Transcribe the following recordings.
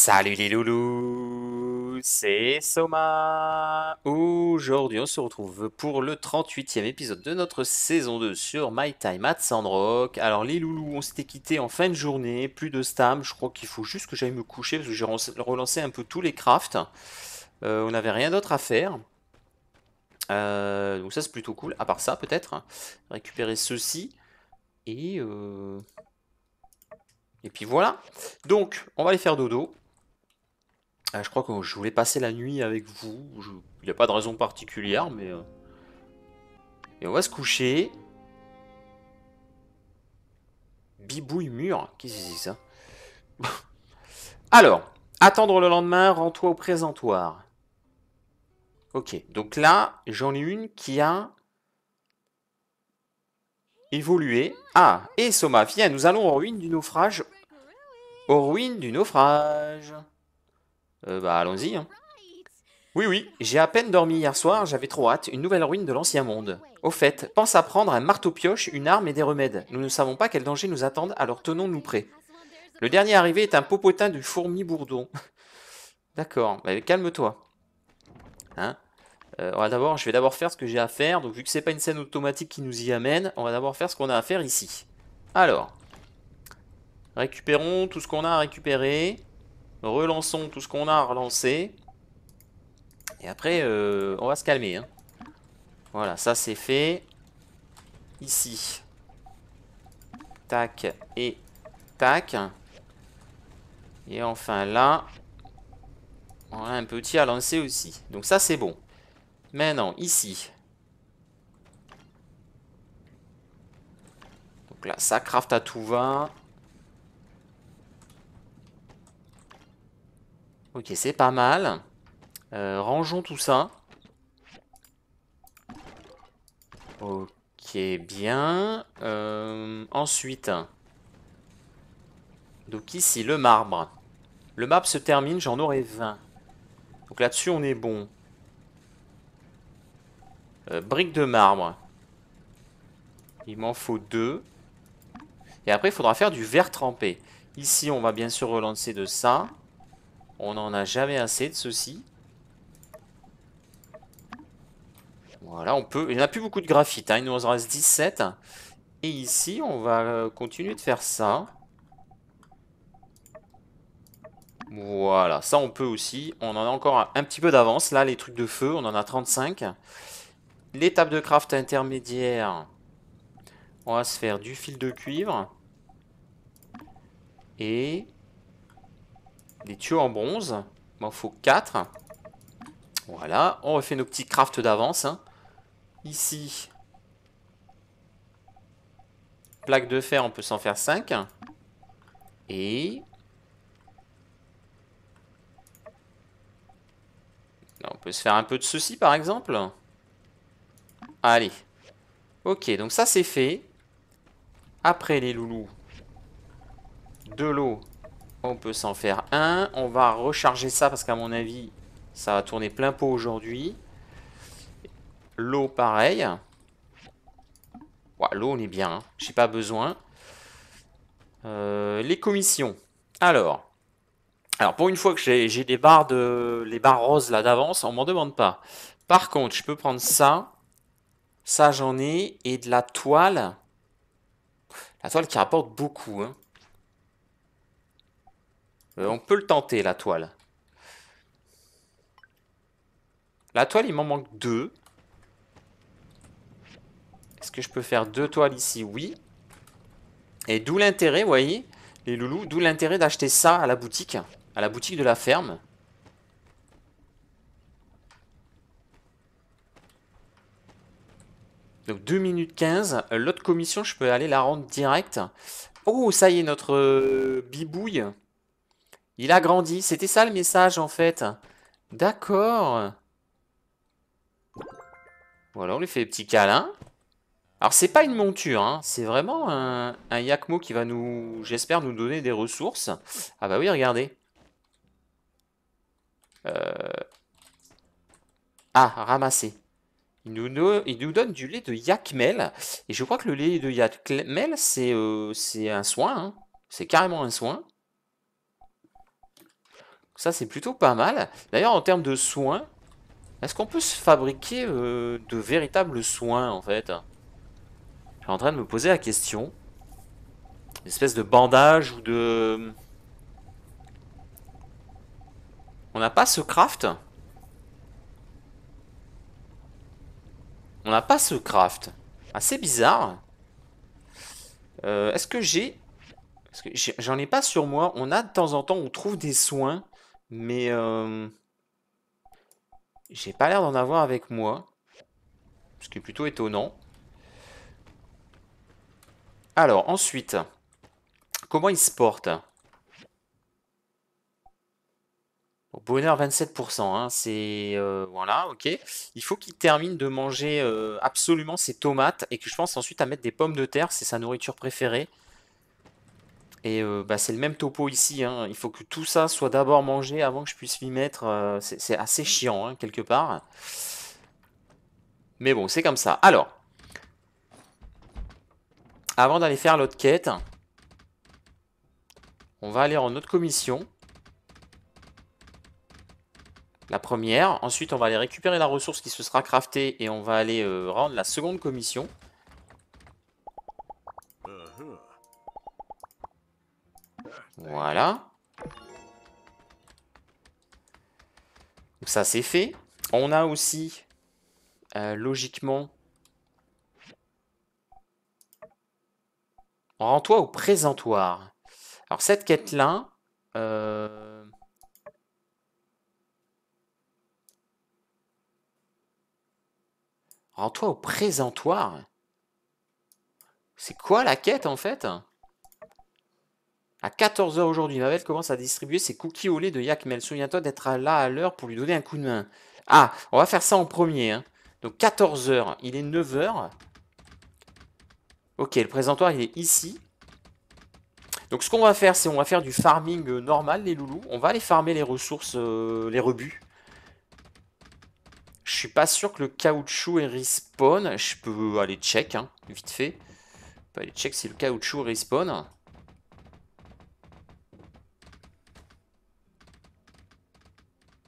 Salut les loulous, c'est Soma. Aujourd'hui, on se retrouve pour le 38e épisode de notre saison 2 sur My Time at Sandrock. Alors les loulous, on s'était quitté en fin de journée, plus de stam, je crois qu'il faut juste que j'aille me coucher parce que j'ai relancé un peu tous les crafts. Euh, on n'avait rien d'autre à faire. Euh, donc ça c'est plutôt cool, à part ça peut-être. Récupérer ceci. Et... Euh, et puis voilà. Donc, on va aller faire dodo. Euh, je crois que je voulais passer la nuit avec vous. Il n'y a pas de raison particulière, mais... Euh, et on va se coucher. Bibouille mur Qu'est-ce que c'est ça? Alors, attendre le lendemain, rends-toi au présentoir. Ok, donc là, j'en ai une qui a évolué. Ah, et Soma, viens, nous allons aux ruines du naufrage. Aux ruines du naufrage. Euh, bah allons-y. Hein. Oui, oui, j'ai à peine dormi hier soir, j'avais trop hâte, une nouvelle ruine de l'ancien monde. Au fait, pense à prendre un marteau-pioche, une arme et des remèdes. Nous ne savons pas quels dangers nous attendent, alors tenons-nous prêts. Le dernier arrivé est un popotin du fourmi bourdon. D'accord, bah, calme-toi. Hein euh, on va d'abord, je vais d'abord faire ce que j'ai à faire. Donc vu que c'est pas une scène automatique qui nous y amène, on va d'abord faire ce qu'on a à faire ici. Alors, récupérons tout ce qu'on a à récupérer. Relançons tout ce qu'on a à relancer. Et après, euh, on va se calmer. Hein. Voilà, ça c'est fait. Ici. Tac et tac. Et enfin là, on a un petit à lancer aussi. Donc ça c'est bon. Maintenant, ici. Donc là, ça craft à tout va. Ok, c'est pas mal. Euh, rangeons tout ça. Ok, bien. Euh, ensuite. Donc ici, le marbre. Le map se termine, j'en aurai 20. Donc là-dessus, on est bon. Euh, briques de marbre. Il m'en faut deux. Et après, il faudra faire du verre trempé. Ici, on va bien sûr relancer de ça. On n'en a jamais assez de ceci. Voilà, on peut... Il n'y a plus beaucoup de graphite, hein. il nous en reste 17. Et ici, on va euh, continuer de faire ça. Voilà, ça on peut aussi. On en a encore un petit peu d'avance. Là, les trucs de feu, on en a 35. L'étape de craft intermédiaire, on va se faire du fil de cuivre. Et des tuyaux en bronze. Il faut 4. Voilà, on refait nos petits crafts d'avance. Hein. Ici, plaque de fer, on peut s'en faire 5. Et... on peut se faire un peu de ceci par exemple. Allez. Ok, donc ça c'est fait. Après les loulous, de l'eau, on peut s'en faire un. On va recharger ça parce qu'à mon avis, ça va tourner plein pot aujourd'hui. L'eau, pareil. L'eau, on est bien. Hein. J'ai pas besoin. Euh, les commissions. Alors. Alors, pour une fois que j'ai des barres de les barres roses là d'avance, on m'en demande pas. Par contre, je peux prendre ça. Ça, j'en ai. Et de la toile. La toile qui rapporte beaucoup. Hein. Euh, on peut le tenter, la toile. La toile, il m'en manque deux. Est-ce que je peux faire deux toiles ici? Oui. Et d'où l'intérêt, vous voyez, les loulous, d'où l'intérêt d'acheter ça à la boutique, à la boutique de la ferme? Donc 2 minutes 15. L'autre commission, je peux aller la rendre direct. Oh, ça y est, notre euh, bibouille. Il a grandi. C'était ça le message, en fait. D'accord. Voilà, on lui fait des petits câlins. Alors, c'est pas une monture, hein. c'est vraiment un, Yakmo qui va nous, j'espère, nous donner des ressources. Ah bah oui, regardez. Euh... Ah, ramasser. Il nous, donne du lait de Yakmel. Et je crois que le lait de Yakmel, c'est euh, un soin. Hein. C'est carrément un soin. Ça, c'est plutôt pas mal. D'ailleurs, en termes de soins, est-ce qu'on peut se fabriquer euh, de véritables soins, en fait? Je suis en train de me poser la question. Une espèce de bandage ou de... On n'a pas ce craft? On n'a pas ce craft. Assez bizarre. Euh, est-ce que j'ai... J'en ai pas sur moi. On a de temps en temps, on trouve des soins. Mais... Euh... J'ai pas l'air d'en avoir avec moi. Ce qui est plutôt étonnant. Alors, ensuite. Comment il se porte? Bonheur 27%, hein, c'est... Euh, voilà, ok. Il faut qu'il termine de manger euh, absolument ses tomates et que je pense ensuite à mettre des pommes de terre, c'est sa nourriture préférée. Et euh, bah, c'est le même topo ici, hein. il faut que tout ça soit d'abord mangé avant que je puisse m'y mettre. c'est assez chiant, hein, quelque part. Mais bon, c'est comme ça. Alors, avant d'aller faire l'autre quête, on va aller en autre commission. La première. Ensuite, on va aller récupérer la ressource qui se sera craftée et on va aller euh, rendre la seconde commission. Voilà. Donc ça, c'est fait. On a aussi, euh, logiquement... Rends-toi au présentoir. Alors, cette quête-là... Euh... Rends-toi au présentoir. C'est quoi la quête en fait? À 14h aujourd'hui, Mabel commence à distribuer ses cookies au lait de Yakmel. Souviens-toi d'être là à l'heure pour lui donner un coup de main. Ah, on va faire ça en premier. Hein. Donc 14h, il est 9h. Ok, le présentoir il est ici. Donc ce qu'on va faire, c'est on va faire du farming euh, normal les loulous. On va aller farmer les ressources, euh, les rebuts. Je suis pas sûr que le caoutchouc est respawn. Je peux aller check, hein, vite fait. Je peux aller check si le caoutchouc respawn.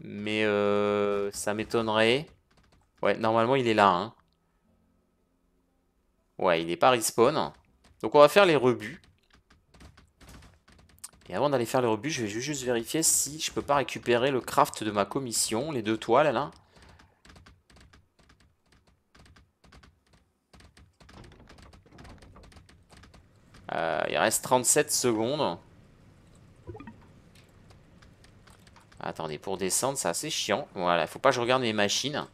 Mais euh, ça m'étonnerait. Ouais, normalement il est là. Hein. Ouais, il n'est pas respawn. Donc on va faire les rebuts. Et avant d'aller faire les rebuts, je vais juste vérifier si je peux pas récupérer le craft de ma commission, les deux toiles là. Euh, il reste 37 secondes. Attendez, pour descendre, c'est assez chiant. Voilà, il faut pas que je regarde mes machines.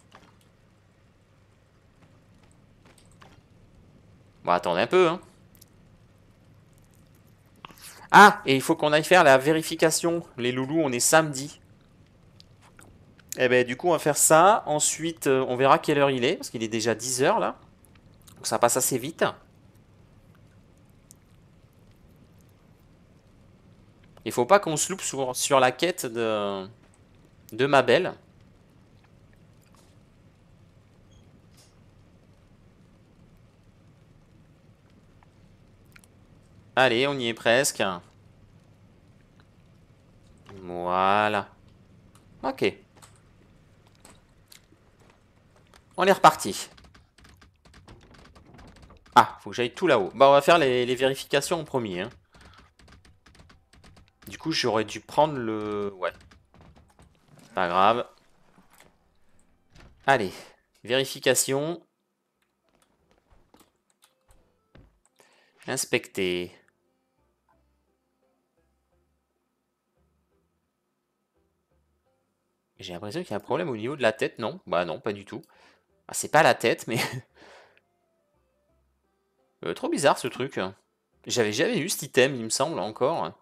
Bon, attendez un peu, hein. Ah, et il faut qu'on aille faire la vérification. Les loulous, on est samedi. Eh ben, du coup, on va faire ça. Ensuite, euh, on verra quelle heure il est, parce qu'il est déjà 10h, là. Donc, ça passe assez vite. Il faut pas qu'on se loupe sur, la quête de, de ma belle. Allez, on y est presque. Voilà. Ok. On est reparti. Ah, faut que j'aille tout là-haut. Bah, on va faire les, vérifications en premier. Hein. Du coup, j'aurais dû prendre le... Ouais. Pas grave. Allez. Vérification. Inspecter. J'ai l'impression qu'il y a un problème au niveau de la tête, non? Bah non, pas du tout. Ah, c'est pas la tête, mais... Euh, trop bizarre ce truc. J'avais jamais eu cet item, il me semble, encore.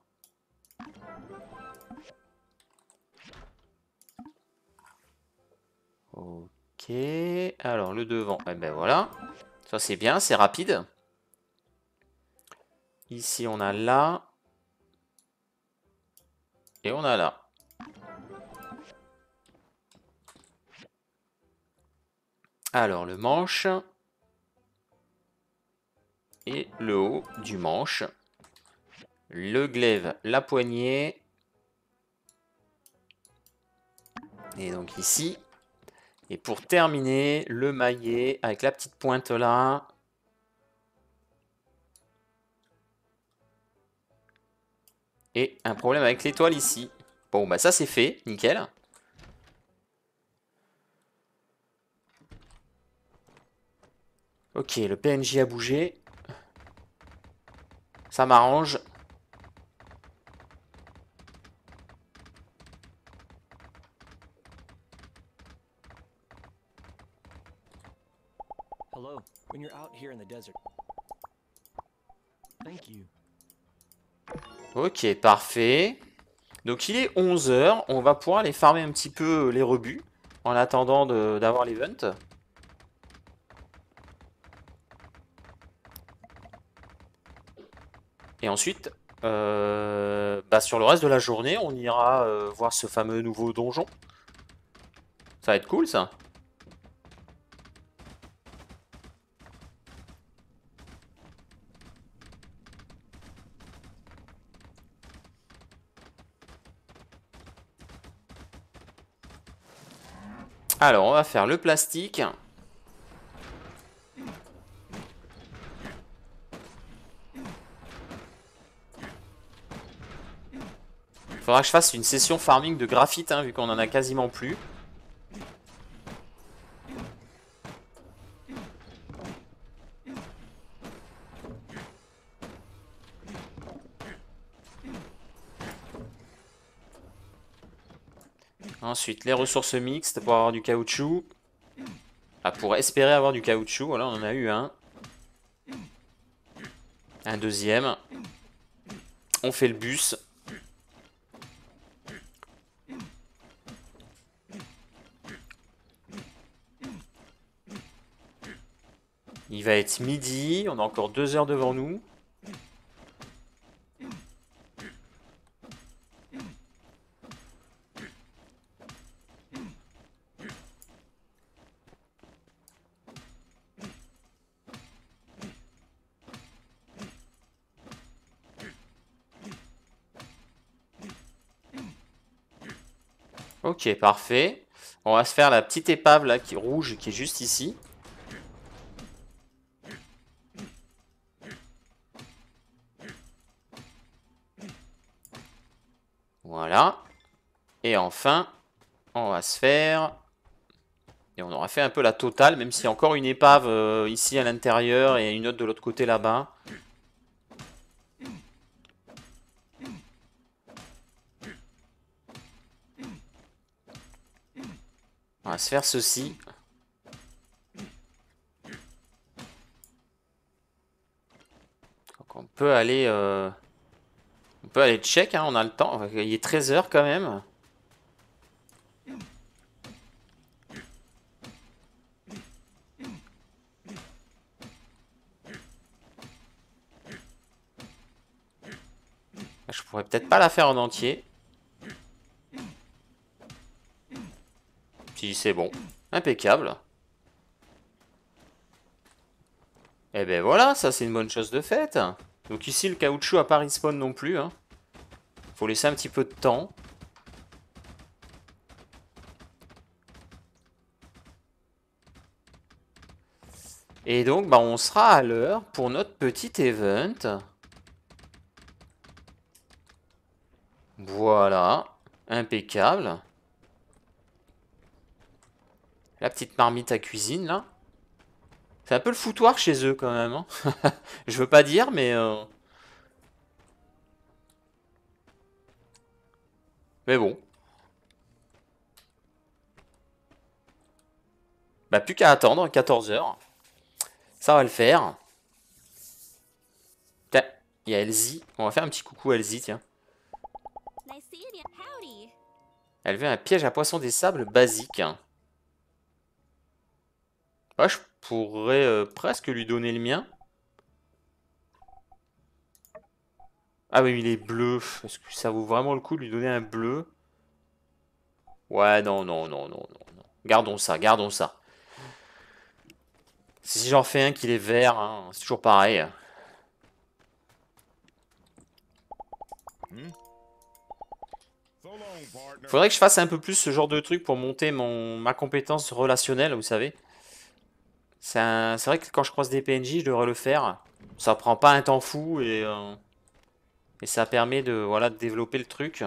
Ok, alors le devant, eh ben voilà. Ça c'est bien, c'est rapide. Ici on a là. Et on a là. Alors le manche. Et le haut du manche. Le glaive, la poignée. Et donc ici. Et pour terminer, le maillet avec la petite pointe là. Et un problème avec l'étoile ici. Bon, bah ça c'est fait, nickel. Ok, le PNJ a bougé. Ça m'arrange. Ok, parfait. Donc il est 11h, on va pouvoir aller farmer un petit peu les rebuts en attendant d'avoir l'event. Et ensuite, euh, bah, sur le reste de la journée, on ira euh, voir ce fameux nouveau donjon. Ça va être cool ça. Alors, on va faire le plastique. Faudra que je fasse une session farming de graphite, hein, vu qu'on en a quasiment plus. Ensuite, les ressources mixtes pour avoir du caoutchouc. Ah, pour espérer avoir du caoutchouc. Voilà, on en a eu un. Un deuxième. On fait le bus. Il va être midi, on a encore deux heures devant nous. Ok, parfait. On va se faire la petite épave là qui est rouge qui est juste ici. Voilà. Et enfin, on va se faire... Et on aura fait un peu la totale, même s'il y a encore une épave euh, ici à l'intérieur et une autre de l'autre côté là-bas. On va se faire ceci. On peut aller... Euh, on peut aller check, hein, on a le temps. Il est 13h quand même. Je pourrais peut-être pas la faire en entier. C'est bon. Impeccable. Et eh ben voilà, ça c'est une bonne chose de faite. Donc ici, le caoutchouc a pas respawn non plus. Hein. Faut laisser un petit peu de temps. Et donc, bah, on sera à l'heure pour notre petit event. Voilà. Impeccable. La petite marmite à cuisine, là. C'est un peu le foutoir chez eux quand même. Hein. Je veux pas dire, mais... Euh, mais bon. Bah plus qu'à attendre, 14h. Ça va le faire. Tiens, il y a Elsie. On va faire un petit coucou à Elsie, tiens. Elle veut un piège à poisson des sables basique. Je pourrais euh, presque lui donner le mien. Ah oui, il est bleu. Est-ce que ça vaut vraiment le coup de lui donner un bleu? Ouais, non, non, non, non, non. Gardons ça, gardons ça. Si j'en fais un qui est vert, hein, c'est toujours pareil. Faudrait que je fasse un peu plus ce genre de truc pour monter mon, ma compétence relationnelle, vous savez. C'est vrai que quand je croise des PNJ, je devrais le faire. Ça prend pas un temps fou et, euh, et ça permet de, voilà, de développer le truc.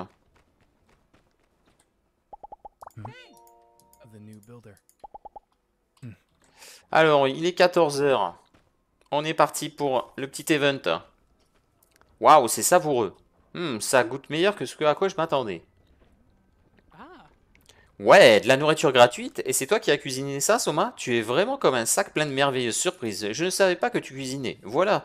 Alors, il est 14h. On est parti pour le petit event. Waouh, c'est savoureux. Hmm, ça goûte meilleur que ce à quoi je m'attendais. Ouais, de la nourriture gratuite, et c'est toi qui as cuisiné ça, Soma? Tu es vraiment comme un sac plein de merveilleuses surprises. Je ne savais pas que tu cuisinais. Voilà.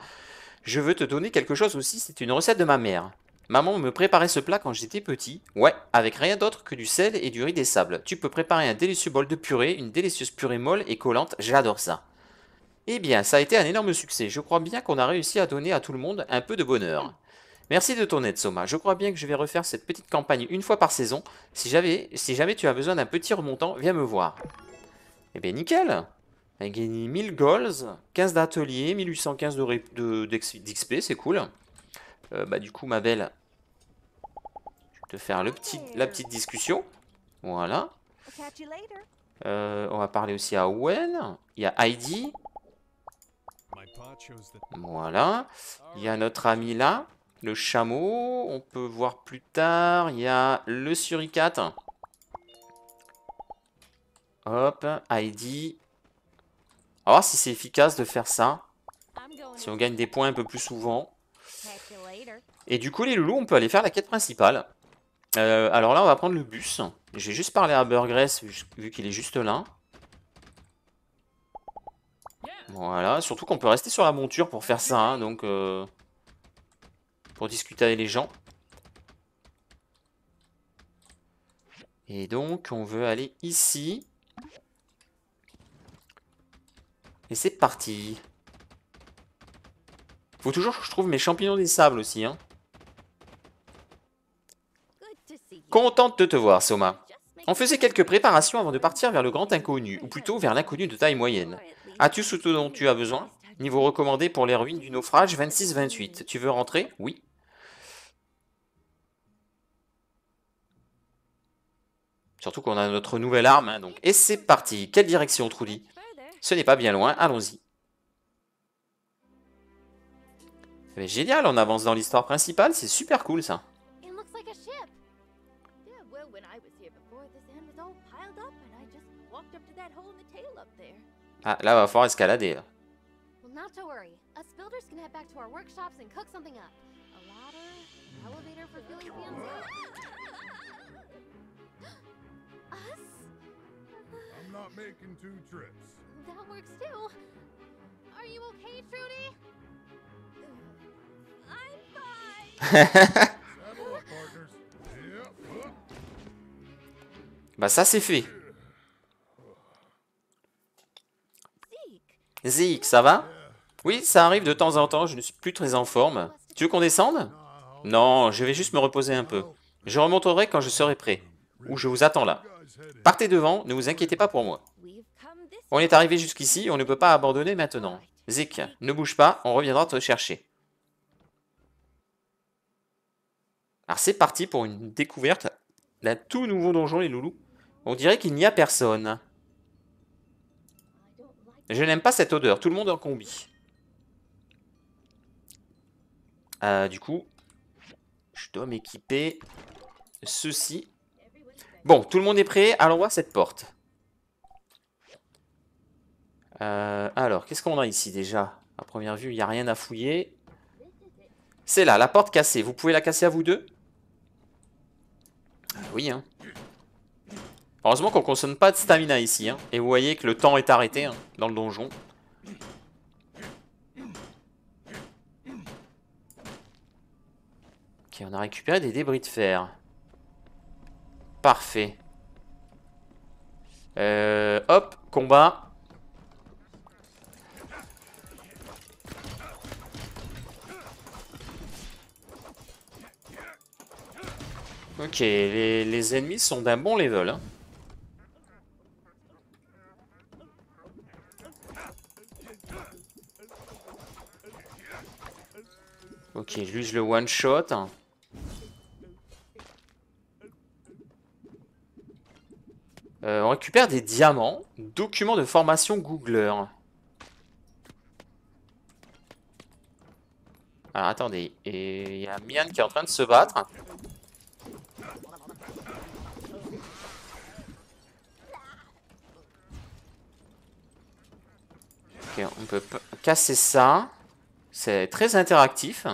Je veux te donner quelque chose aussi, c'est une recette de ma mère. Maman me préparait ce plat quand j'étais petit. Ouais, avec rien d'autre que du sel et du riz des sables. Tu peux préparer un délicieux bol de purée, une délicieuse purée molle et collante, j'adore ça. Eh bien, ça a été un énorme succès. Je crois bien qu'on a réussi à donner à tout le monde un peu de bonheur. Merci de ton aide, Soma. Je crois bien que je vais refaire cette petite campagne une fois par saison. Si, si jamais tu as besoin d'un petit remontant, viens me voir. Eh bien, nickel On a gagné 1000 goals, 15 d'atelier, 1815 d'XP, c'est cool. Euh, bah, du coup, ma belle, je vais te faire le petit, la petite discussion. Voilà. Euh, on va parler aussi à Owen. Il y a Heidi. Voilà. Il y a notre ami là. Le chameau, on peut voir plus tard. Il y a le suricate. Hop, Heidi. On va si c'est efficace de faire ça. Si on gagne des points un peu plus souvent. Et du coup, les loulous, on peut aller faire la quête principale. Euh, alors là, on va prendre le bus. Je vais juste parler à Burgress, vu qu'il est juste là. Voilà, surtout qu'on peut rester sur la monture pour faire ça, hein, donc... Euh, discuter avec les gens. Et donc, on veut aller ici. Et c'est parti. Faut toujours que je trouve mes champignons des sables aussi. Hein. Contente de te voir, Soma. On faisait quelques préparations avant de partir vers le grand inconnu, ou plutôt vers l'inconnu de taille moyenne. As-tu ce dont tu as besoin? Niveau recommandé pour les ruines du naufrage, 26-28. Tu veux rentrer? Oui. Surtout qu'on a notre nouvelle arme. Hein, donc. Et c'est parti. Quelle direction, Trudy? Ce n'est pas bien loin. Allons-y. Eh génial, on avance dans l'histoire principale. C'est super cool, ça. Ah, là, va falloir escalader. Là. Not making two trips. That works too. Are you okay, Trudy? I'm fine. bah ça c'est fait. Zeke, ça va? Oui, ça arrive de temps en temps, je ne suis plus très en forme. Tu veux qu'on descende? Non, je vais juste me reposer un peu. Je remonterai quand je serai prêt. Ou je vous attends là. Partez devant, ne vous inquiétez pas pour moi. On est arrivé jusqu'ici, on ne peut pas abandonner maintenant. Zik, ne bouge pas, on reviendra te chercher. Alors c'est parti pour une découverte d'un tout nouveau donjon, les loulous. On dirait qu'il n'y a personne. Je n'aime pas cette odeur, tout le monde en combi. Euh, du coup, je dois m'équiper ceci. Bon, tout le monde est prêt Allons voir cette porte. Euh, alors, qu'est-ce qu'on a ici déjà? À première vue, il n'y a rien à fouiller. C'est là, la porte cassée. Vous pouvez la casser à vous deux? Ah Oui, hein. Heureusement qu'on consomme pas de stamina ici. Hein. Et vous voyez que le temps est arrêté hein, dans le donjon. Ok, on a récupéré des débris de fer. Parfait. Euh, hop, combat. Ok, les, ennemis sont d'un bon level. Hein. Ok, lui je le one shot. Euh, on récupère des diamants. Documents de formation Googler. Alors attendez, et il y a Mian qui est en train de se battre. On peut casser ça. C'est très interactif.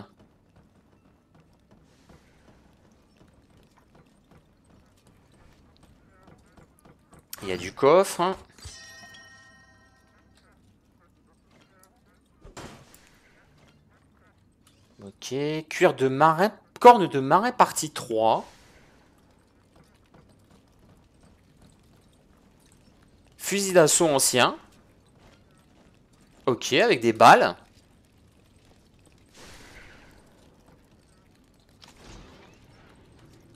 Il y a du coffre. Ok, cuir de marin, corne de marin partie 3. Fusil d'assaut ancien. Ok, avec des balles.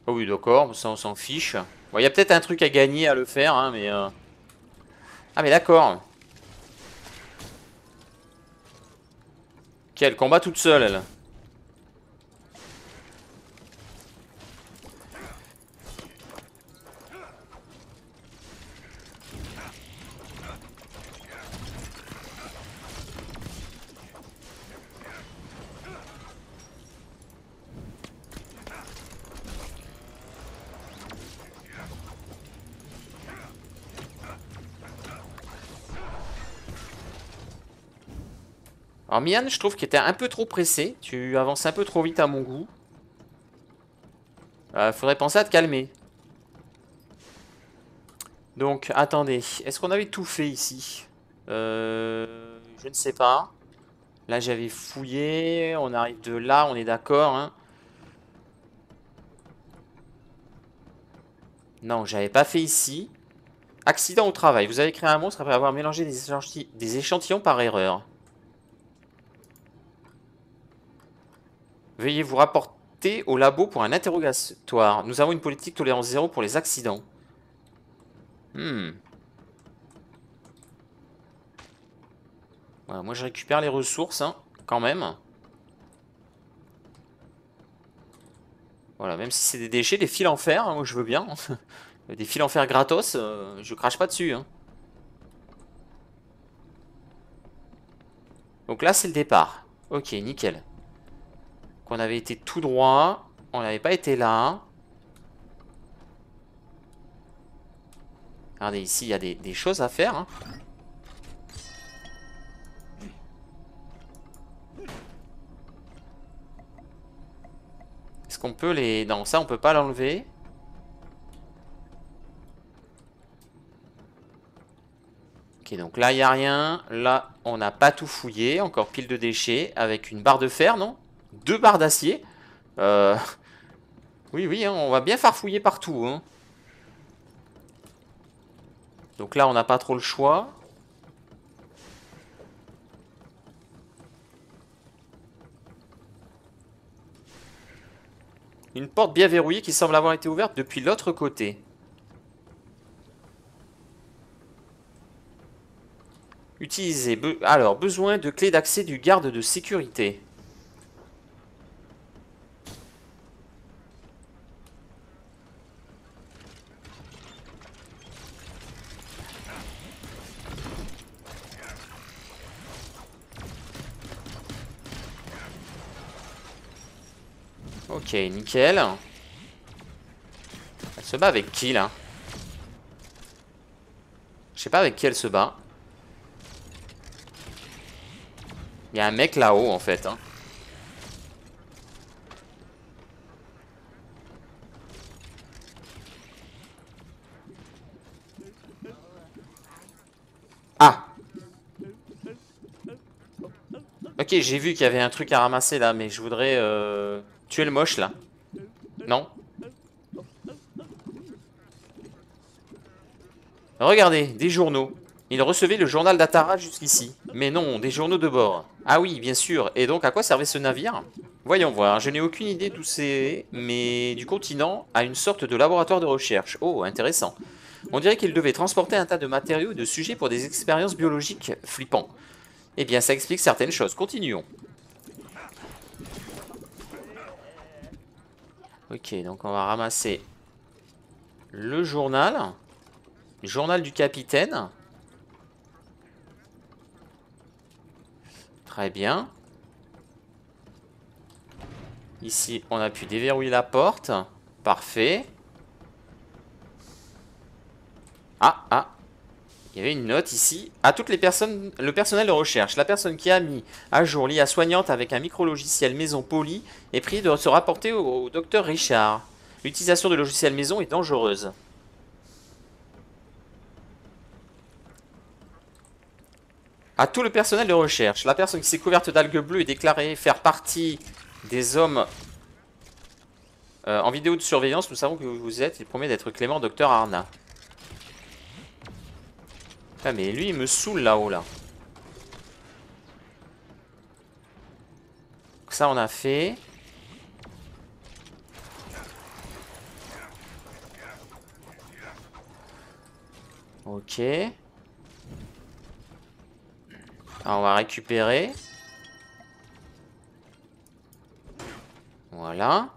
Oh oui, d'accord, ça on s'en fiche. Bon, il y a peut-être un truc à gagner à le faire, hein, mais... Euh... Ah, mais d'accord. Quel combat toute seule, elle. Alors Mian, je trouve qu'il était un peu trop pressé. Tu avances un peu trop vite à mon goût. Euh, faudrait penser à te calmer. Donc, attendez. Est-ce qu'on avait tout fait ici? Euh, Je ne sais pas. Là, j'avais fouillé. On arrive de là, on est d'accord. Hein. Non, j'avais pas fait ici. Accident au travail. Vous avez créé un monstre après avoir mélangé des échantillons par erreur. Veuillez vous rapporter au labo pour un interrogatoire. Nous avons une politique tolérance zéro pour les accidents. Hmm. moi je récupère les ressources, hein, quand même. Voilà, même si c'est des déchets, des fils en fer, hein, moi je veux bien. des fils en fer gratos, euh, je crache pas dessus. Hein. Donc là c'est le départ. Ok, nickel. On avait été tout droit. On n'avait pas été là. Regardez, ici, il y a des, choses à faire. Hein. Est-ce qu'on peut les... Non, ça, on peut pas l'enlever. Ok, donc là, il n'y a rien. Là, on n'a pas tout fouillé. Encore pile de déchets. Avec une barre de fer, non? Deux barres d'acier. Euh, oui, oui, hein, on va bien farfouiller partout. Hein. Donc là, on n'a pas trop le choix. Une porte bien verrouillée qui semble avoir été ouverte depuis l'autre côté. Utiliser. Alors, besoin de clé d'accès du garde de sécurité. Ok, nickel. Elle se bat avec qui, là? Je sais pas avec qui elle se bat. Il y a un mec là-haut, en fait. Hein. Ah Ok, j'ai vu qu'il y avait un truc à ramasser là, mais je voudrais... Euh... Tu es le moche là Non Regardez, des journaux. Il recevait le journal d'Atara jusqu'ici. Mais non, des journaux de bord. Ah oui, bien sûr. Et donc, à quoi servait ce navire? Voyons voir. Je n'ai aucune idée d'où c'est, mais du continent à une sorte de laboratoire de recherche. Oh, intéressant. On dirait qu'il devait transporter un tas de matériaux et de sujets pour des expériences biologiques flippants. Eh bien, ça explique certaines choses. Continuons. Ok, donc on va ramasser le journal. Journal du capitaine. Très bien. Ici, on a pu déverrouiller la porte. Parfait. Ah, ah. Il y avait une note ici. À toutes les personnes, le personnel de recherche. La personne qui a mis à jour l'IA soignante avec un micro-logiciel maison poli est priée de se rapporter au, docteur Richard. L'utilisation de logiciels maison est dangereuse. À tout le personnel de recherche. La personne qui s'est couverte d'algues bleues est déclarée faire partie des hommes euh, en vidéo de surveillance. Nous savons que vous êtes. Il promet d'être Clément, docteur Arna. Ah mais lui il me saoule là-haut là. Ça on a fait. Ok. Alors, on va récupérer. Voilà.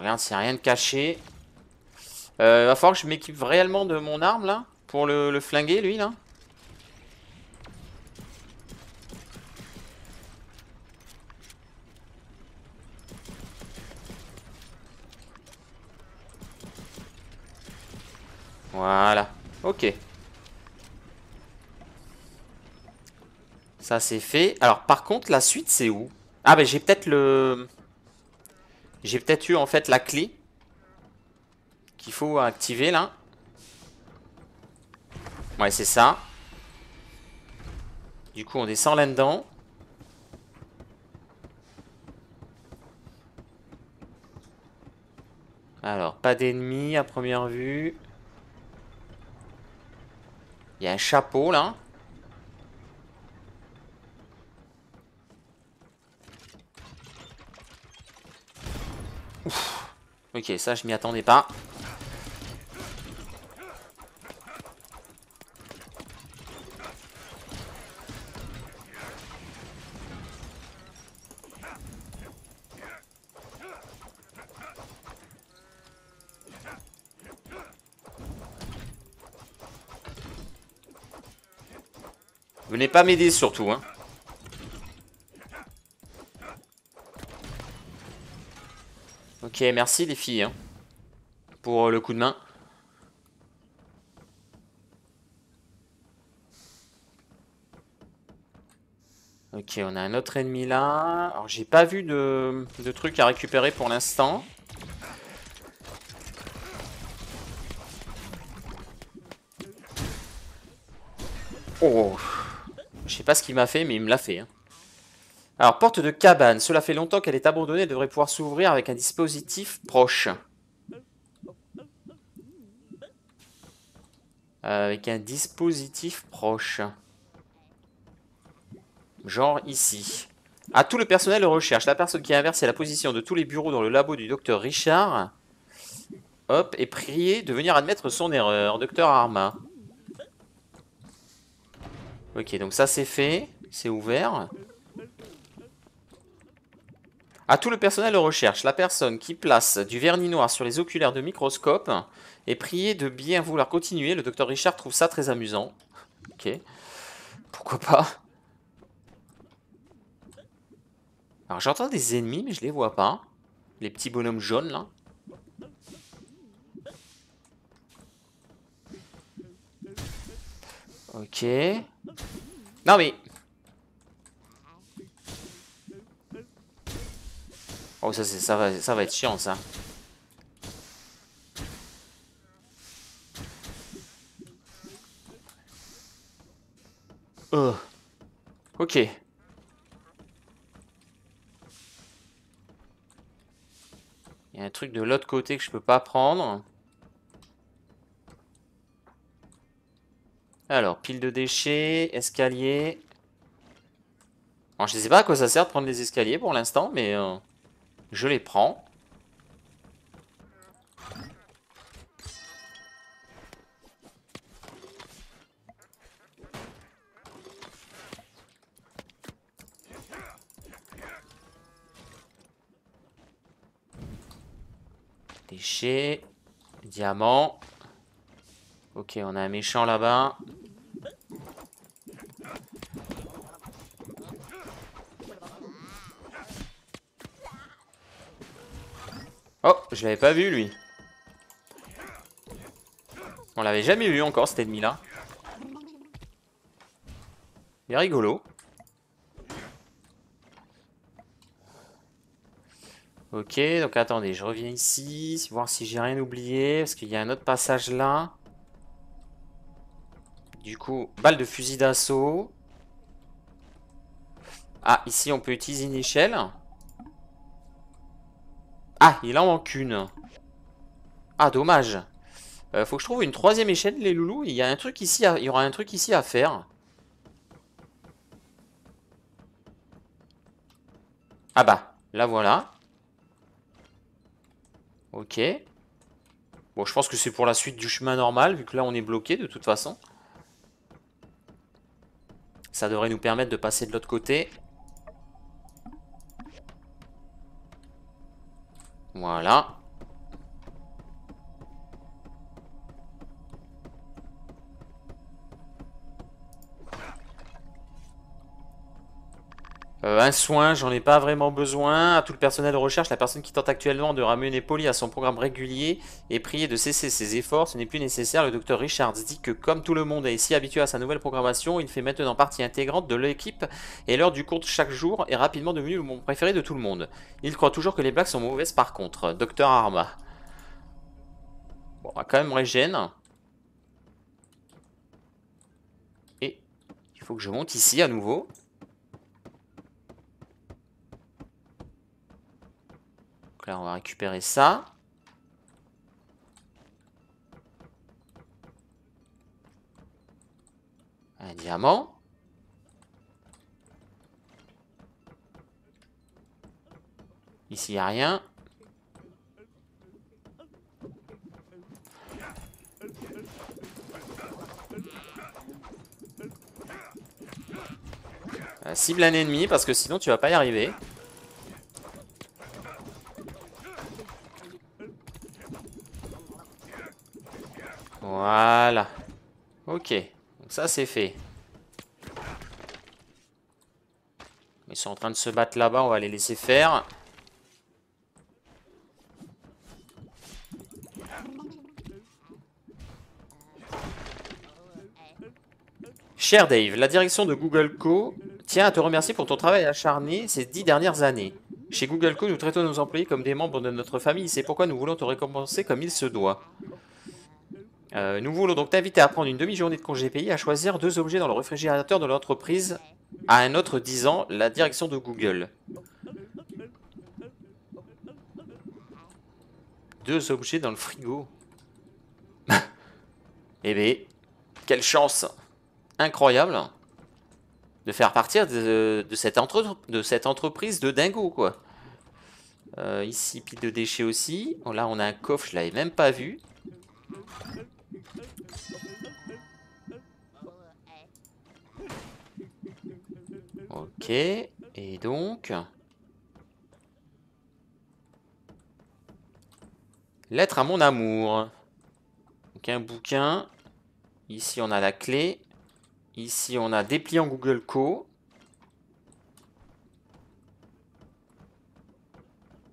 Regarde s'il n'y a rien de caché. Euh, va falloir que je m'équipe réellement de mon arme là. Pour le, le flinguer lui là. Voilà. Ok. Ça c'est fait. Alors par contre la suite c'est où? Ah ben j'ai peut-être le... J'ai peut-être eu en fait la clé qu'il faut activer là. Ouais, c'est ça. Du coup, on descend là-dedans. Alors, pas d'ennemis à première vue. Il y a un chapeau là. Ok, ça je m'y attendais pas. Venez pas m'aider surtout, hein. Merci les filles, hein, pour euh, le coup de main. Ok, on a un autre ennemi là. Alors, j'ai pas vu de, de trucs à récupérer pour l'instant. Oh Je sais pas ce qu'il m'a fait, mais il me l'a fait. Hein. Alors, porte de cabane. Cela fait longtemps qu'elle est abandonnée. Elle devrait pouvoir s'ouvrir avec un dispositif proche. avec un dispositif proche. Genre ici. À tout le personnel de recherche, la personne qui a inversé la position de tous les bureaux dans le labo du docteur Richard, hop, est priée de venir admettre son erreur. Docteur Arma. Ok, donc ça c'est fait. C'est ouvert. À tout le personnel de recherche, la personne qui place du vernis noir sur les oculaires de microscope est priée de bien vouloir continuer. Le docteur Richard trouve ça très amusant. Ok. Pourquoi pas? Alors j'entends des ennemis, mais je les vois pas. Les petits bonhommes jaunes, là. Ok. Non mais Oh, ça, va, être chiant, ça. Oh. Ok. Il y a un truc de l'autre côté que je peux pas prendre. Alors, pile de déchets, escalier. Je sais pas à quoi ça sert de prendre les escaliers pour l'instant, mais... Euh, je les prends. Déchets. Diamant. Ok, on a un méchant là-bas. Je l'avais pas vu lui. On l'avait jamais vu encore cet ennemi là. Il est rigolo. Ok, donc attendez, je reviens ici, voir si j'ai rien oublié, parce qu'il y a un autre passage là. Du coup, balle de fusil d'assaut. Ah, ici on peut utiliser une échelle. Ah, il en manque une. Ah, dommage. Euh, faut que je trouve une troisième échelle, les loulous. Il y a un truc ici, il y aura un truc ici à faire. Ah bah, là voilà. Ok. Bon, je pense que c'est pour la suite du chemin normal, vu que là on est bloqué de toute façon. Ça devrait nous permettre de passer de l'autre côté. Voilà. Euh, un soin, j'en ai pas vraiment besoin. À tout le personnel de recherche, la personne qui tente actuellement de ramener Polly à son programme régulier et prier de cesser ses efforts, ce n'est plus nécessaire. Le docteur Richards dit que comme tout le monde est si habitué à sa nouvelle programmation, il fait maintenant partie intégrante de l'équipe et l'heure du cours chaque jour est rapidement devenu le moment préféré de tout le monde. Il croit toujours que les blagues sont mauvaises par contre. Docteur Arma. Bon, on va quand même régène. Et il faut que je monte ici à nouveau. On va récupérer ça. Un diamant. Ici, il a rien. Euh, cible un ennemi parce que sinon tu vas pas y arriver. Ça, c'est fait. Ils sont en train de se battre là-bas. On va les laisser faire. Cher Dave, la direction de Google Co tient à te remercier pour ton travail acharné ces dix dernières années. Chez Google Co, nous traitons nos employés comme des membres de notre famille. C'est pourquoi nous voulons te récompenser comme il se doit. Euh, nous voulons donc t'inviter à prendre une demi-journée de congé payé à choisir deux objets dans le réfrigérateur de l'entreprise à un autre disant la direction de Google. Deux objets dans le frigo. eh bien, quelle chance incroyable de faire partir de, cette, entreprise de dingo, quoi. Euh, ici, pile de déchets aussi. Oh, là, on a un coffre, je l'avais même pas vu. Ok, et donc... Lettre à mon amour. Donc un bouquin. Ici, on a la clé. Ici, on a dépliant Google Co.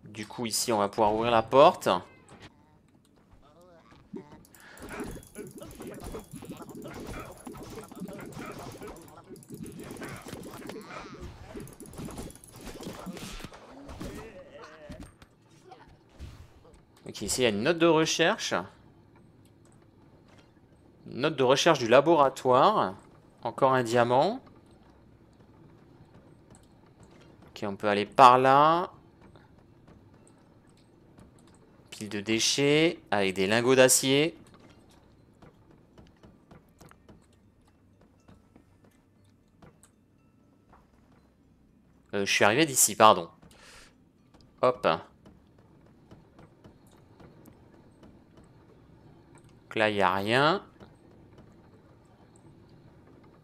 Du coup, ici, on va pouvoir ouvrir la porte. Ici il y a une note de recherche. note de recherche du laboratoire. Encore un diamant. Ok, on peut aller par là. Pile de déchets avec des lingots d'acier. Euh, je suis arrivé d'ici, pardon. Hop. Donc là, il n'y a rien.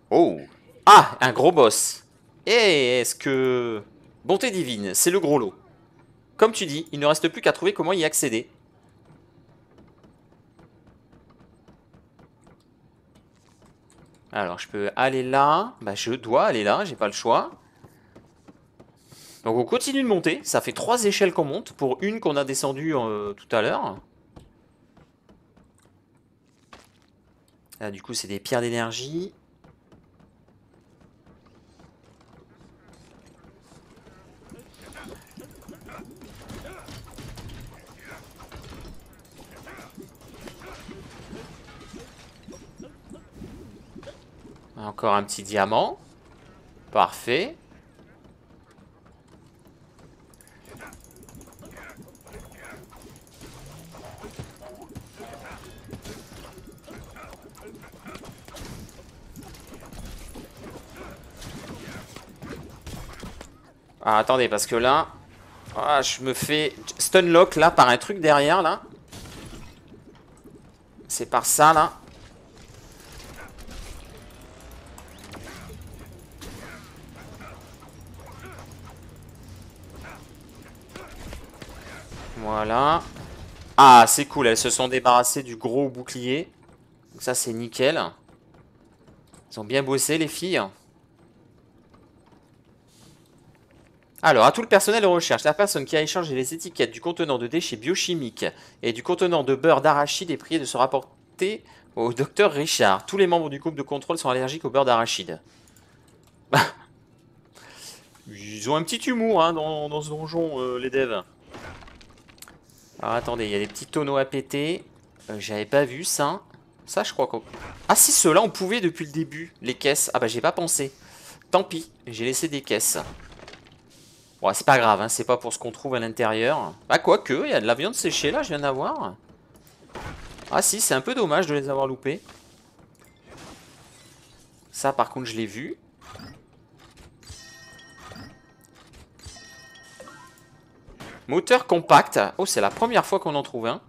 Oh Ah Un gros boss Et est-ce que... Bonté divine, c'est le gros lot. Comme tu dis, il ne reste plus qu'à trouver comment y accéder. Alors, je peux aller là. Bah, je dois aller là, j'ai pas le choix. Donc, on continue de monter. Ça fait trois échelles qu'on monte pour une qu'on a descendue euh, tout à l'heure. Là, du coup, c'est des pierres d'énergie. Encore un petit diamant. Parfait. Ah, attendez, parce que là... Ah, je me fais stunlock, là, par un truc derrière, là. C'est par ça, là. Voilà. Ah, c'est cool, elles se sont débarrassées du gros bouclier. Donc ça, c'est nickel. Ils ont bien bossé, les filles. Alors, à tout le personnel de recherche, la personne qui a échangé les étiquettes du contenant de déchets biochimiques et du contenant de beurre d'arachide est priée de se rapporter au docteur Richard. Tous les membres du groupe de contrôle sont allergiques au beurre d'arachide. Ils ont un petit humour hein, dans, ce donjon, euh, les devs. Alors attendez, il y a des petits tonneaux à péter. Euh, j'avais pas vu ça. Ça, je crois qu'on... Ah si, ceux-là, on pouvait depuis le début. Les caisses. Ah bah, j'ai pas pensé. Tant pis, j'ai laissé des caisses. C'est pas grave, hein, c'est pas pour ce qu'on trouve à l'intérieur. Bah, quoique, il y a de la viande séchée, là, je viens d'avoir. Ah si, c'est un peu dommage de les avoir loupés. Ça, par contre, je l'ai vu. Moteur compact. Oh, c'est la première fois qu'on en trouve un.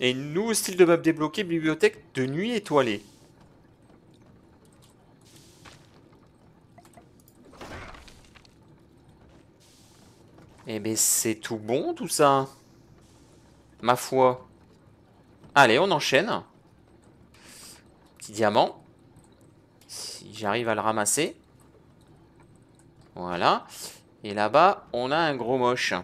Et nouveau style de meuble débloqué, bibliothèque de nuit étoilée. Eh ben c'est tout bon tout ça. Ma foi. Allez, on enchaîne. Petit diamant. Si j'arrive à le ramasser. Voilà. Et là-bas, on a un gros moche.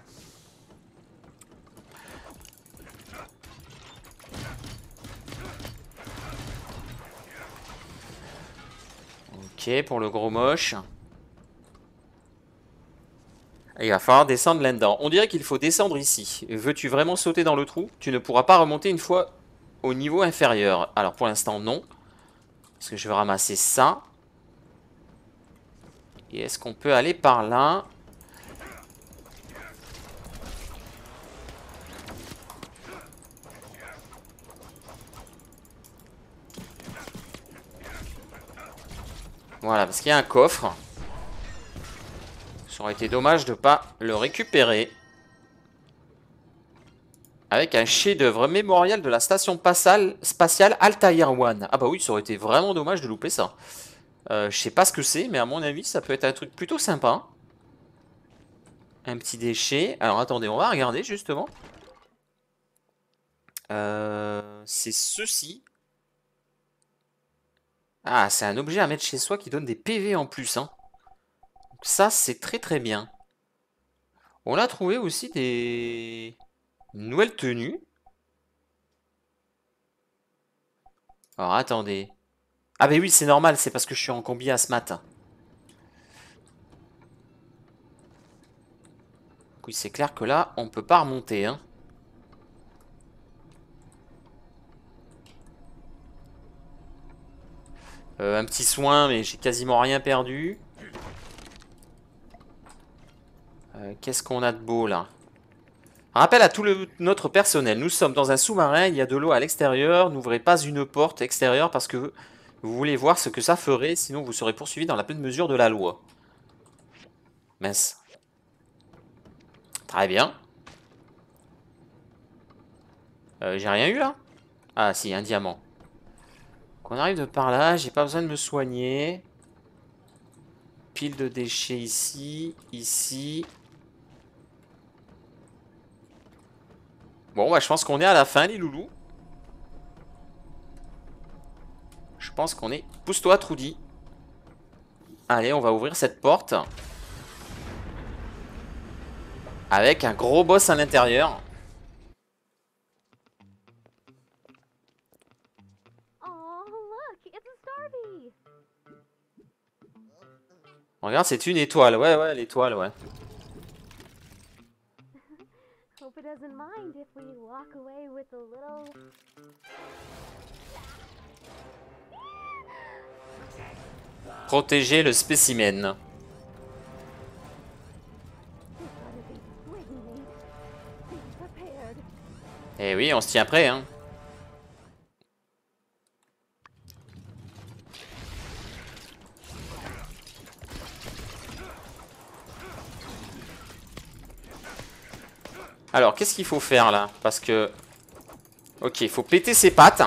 Ok, pour le gros moche. Il va falloir descendre là-dedans. On dirait qu'il faut descendre ici. Veux-tu vraiment sauter dans le trou? Tu ne pourras pas remonter une fois au niveau inférieur. Alors pour l'instant, non. Parce que je vais ramasser ça. Et est-ce qu'on peut aller par là? Voilà, parce qu'il y a un coffre. Ça aurait été dommage de pas le récupérer. Avec un chef-d'œuvre mémorial de la station spatiale Altair One. Ah bah oui, ça aurait été vraiment dommage de louper ça. Euh, je sais pas ce que c'est, mais à mon avis, ça peut être un truc plutôt sympa. Un petit déchet. Alors attendez, on va regarder justement. Euh, c'est ceci. Ah, c'est un objet à mettre chez soi qui donne des PV en plus. Hein. Ça, c'est très très bien. On a trouvé aussi des nouvelles tenues. Alors, attendez. Ah ben oui, c'est normal, c'est parce que je suis en combi à ce matin. Oui, c'est clair que là, on peut pas remonter. Hein. Euh, un petit soin, mais j'ai quasiment rien perdu. Euh, qu'est-ce qu'on a de beau, là? Rappel à tout notre personnel. Nous sommes dans un sous-marin, il y a de l'eau à l'extérieur. N'ouvrez pas une porte extérieure parce que vous voulez voir ce que ça ferait, sinon vous serez poursuivi dans la pleine mesure de la loi. Mince. Très bien. Euh, j'ai rien eu, là? Ah, si, un diamant. On arrive de par là, j'ai pas besoin de me soigner. Pile de déchets ici, ici. Bon, bah, je pense qu'on est à la fin, les loulous. Je pense qu'on est... Pousse-toi, Trudy. Allez, on va ouvrir cette porte. Avec un gros boss à l'intérieur. Regarde, c'est une étoile. Ouais, ouais, l'étoile, ouais. Doesn't mind if we walk away with a little. Protéger le spécimen. Eh oui, on se tient prêt, hein. Alors, qu'est-ce qu'il faut faire là? Parce que... Ok, il faut péter ses pattes.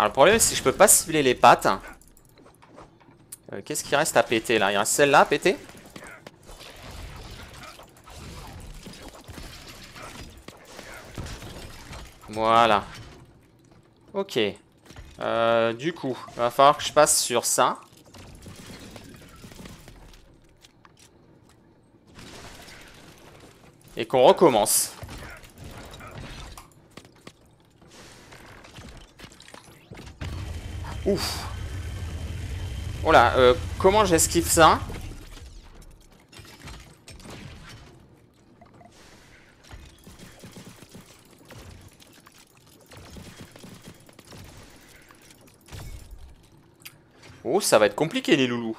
Alors le problème c'est que je peux pas cibler les pattes. Euh, Qu'est-ce qui reste à péter là? Il reste celle-là à péter? Voilà. Ok. Euh, du coup, il va falloir que je passe sur ça. Et qu'on recommence. Ouf. Oh là, euh, comment j'esquive ça Oh, ça va être compliqué les loulous.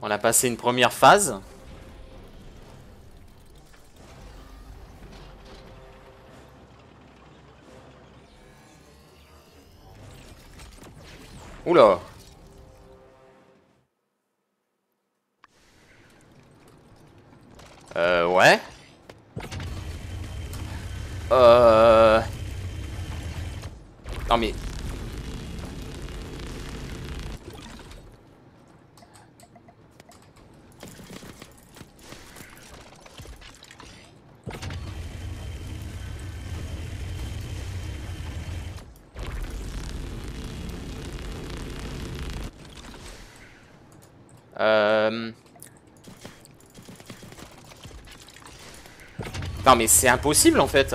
On a passé une première phase. Oula. Euh, ouais. Euh... Non mais... Euh... Non mais c'est impossible en fait.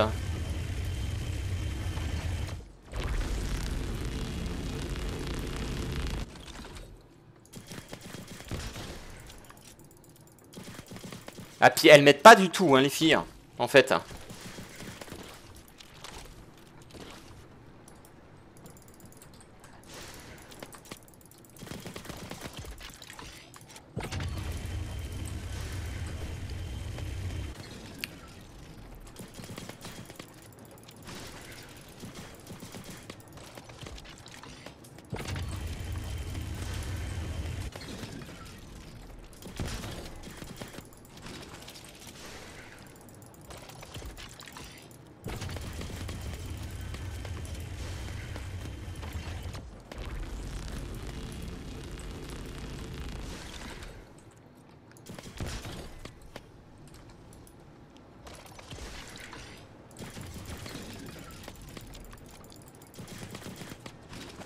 Ah puis elles mettent pas du tout hein les filles en fait.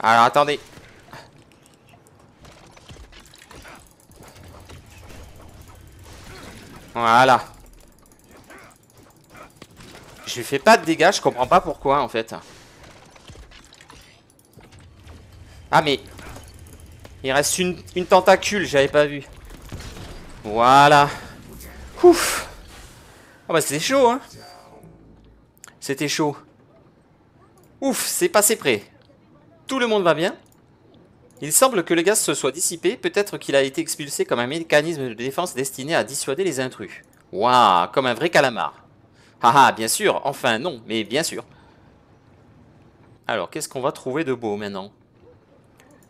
Alors attendez. Voilà. Je lui fais pas de dégâts, je comprends pas pourquoi en fait. Ah mais... Il reste une, une tentacule, j'avais pas vu. Voilà. Ouf. Ah bah c'était chaud hein. C'était chaud. Ouf, c'est passé près. Tout le monde va bien Il semble que le gaz se soit dissipé, peut-être qu'il a été expulsé comme un mécanisme de défense destiné à dissuader les intrus. Waouh, comme un vrai calamar. Ah ah, bien sûr, enfin non, mais bien sûr. Alors, qu'est-ce qu'on va trouver de beau maintenant?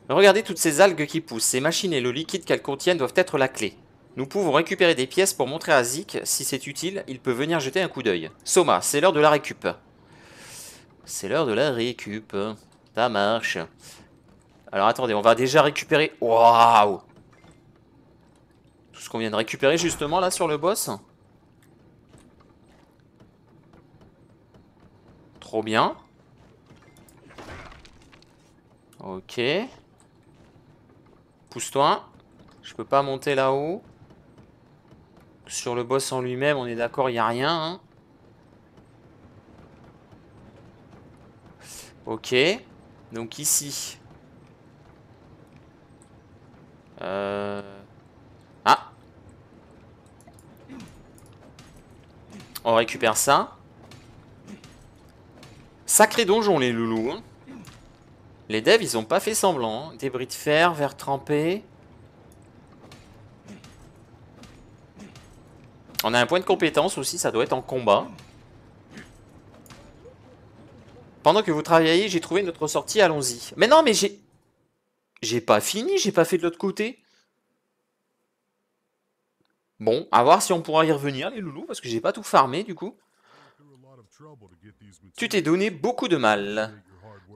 Regardez toutes ces algues qui poussent, ces machines et le liquide qu'elles contiennent doivent être la clé. Nous pouvons récupérer des pièces pour montrer à Zik, si c'est utile, il peut venir jeter un coup d'œil. Soma, c'est l'heure de la récup. C'est l'heure de la récup. Ça marche. Alors attendez, on va déjà récupérer... Waouh Tout ce qu'on vient de récupérer justement là sur le boss. Trop bien. Ok. Pousse-toi. Je peux pas monter là-haut. Sur le boss en lui-même, on est d'accord, il n'y a rien. Hein. Ok. Donc ici. Euh... Ah. On récupère ça. Sacré donjon les loulous. Hein. Les devs, ils ont pas fait semblant. Hein. Débris de fer, verre trempé. On a un point de compétence aussi, ça doit être en combat. Pendant que vous travaillez, j'ai trouvé notre sortie, allons-y. Mais non, mais j'ai... J'ai pas fini, j'ai pas fait de l'autre côté. Bon, à voir si on pourra y revenir, les loulous, parce que j'ai pas tout farmé, du coup. Tu t'es donné beaucoup de mal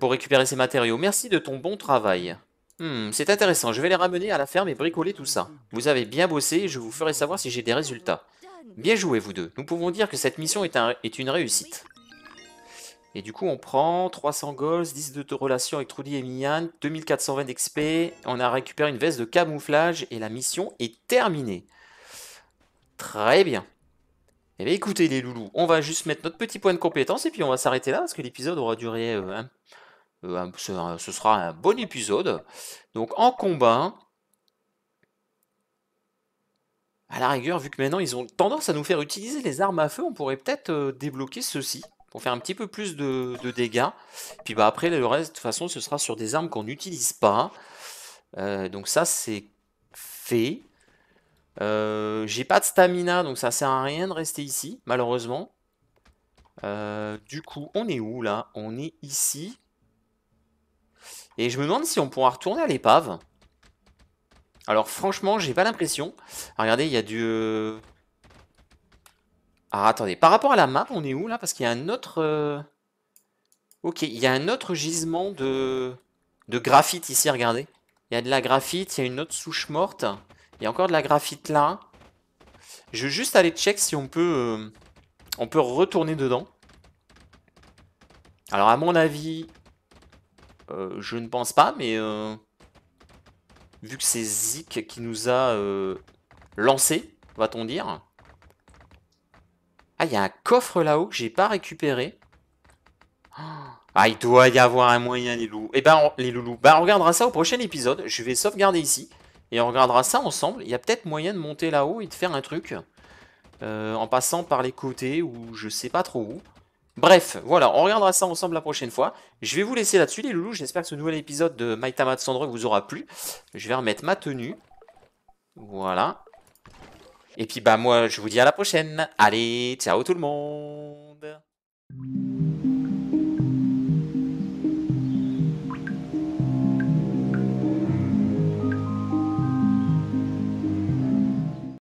pour récupérer ces matériaux. Merci de ton bon travail. Hmm, c'est intéressant, je vais les ramener à la ferme et bricoler tout ça. Vous avez bien bossé et je vous ferai savoir si j'ai des résultats. Bien joué, vous deux. Nous pouvons dire que cette mission est, est une réussite. Et du coup, on prend 300 goals, 10 de relation avec Trudy et Mian, 2420 d'XP. On a récupéré une veste de camouflage et la mission est terminée. Très bien. Eh bien, écoutez les loulous, on va juste mettre notre petit point de compétence et puis on va s'arrêter là parce que l'épisode aura duré... Euh, euh, ce, sera un bon épisode. Donc, en combat... À la rigueur, vu que maintenant ils ont tendance à nous faire utiliser les armes à feu, on pourrait peut-être euh, débloquer ceci pour faire un petit peu plus de, dégâts. Puis bah après, le reste, de toute façon, ce sera sur des armes qu'on n'utilise pas. Euh, donc ça, c'est fait. Euh, j'ai pas de stamina, donc ça sert à rien de rester ici, malheureusement. Euh, du coup, on est où, là? On est ici. Et je me demande si on pourra retourner à l'épave. Alors franchement, j'ai pas l'impression. Regardez, il y a du... Attendez, par rapport à la map, on est où là? Parce qu'il y a un autre... Euh, ok, il y a un autre gisement de... de graphite ici, regardez. Il y a de la graphite, il y a une autre souche morte. Il y a encore de la graphite là. Je veux juste aller check si on peut... Euh, on peut retourner dedans. Alors à mon avis... Euh, je ne pense pas, mais... vu que c'est Zik qui nous a lancé, va-t-on dire... Ah, il y a un coffre là-haut que j'ai pas récupéré. Ah, il doit y avoir un moyen, les loulous. Eh ben, les loulous. Bah, on regardera ça au prochain épisode. Je vais sauvegarder ici. Et on regardera ça ensemble. Il y a peut-être moyen de monter là-haut et de faire un truc. Euh, en passant par les côtés ou je sais pas trop où. Bref, voilà, on regardera ça ensemble la prochaine fois. Je vais vous laisser là-dessus, les loulous. J'espère que ce nouvel épisode de My Tamat Sandro vous aura plu. Je vais remettre ma tenue. Voilà. Et puis bah moi je vous dis à la prochaine. Allez, ciao tout le monde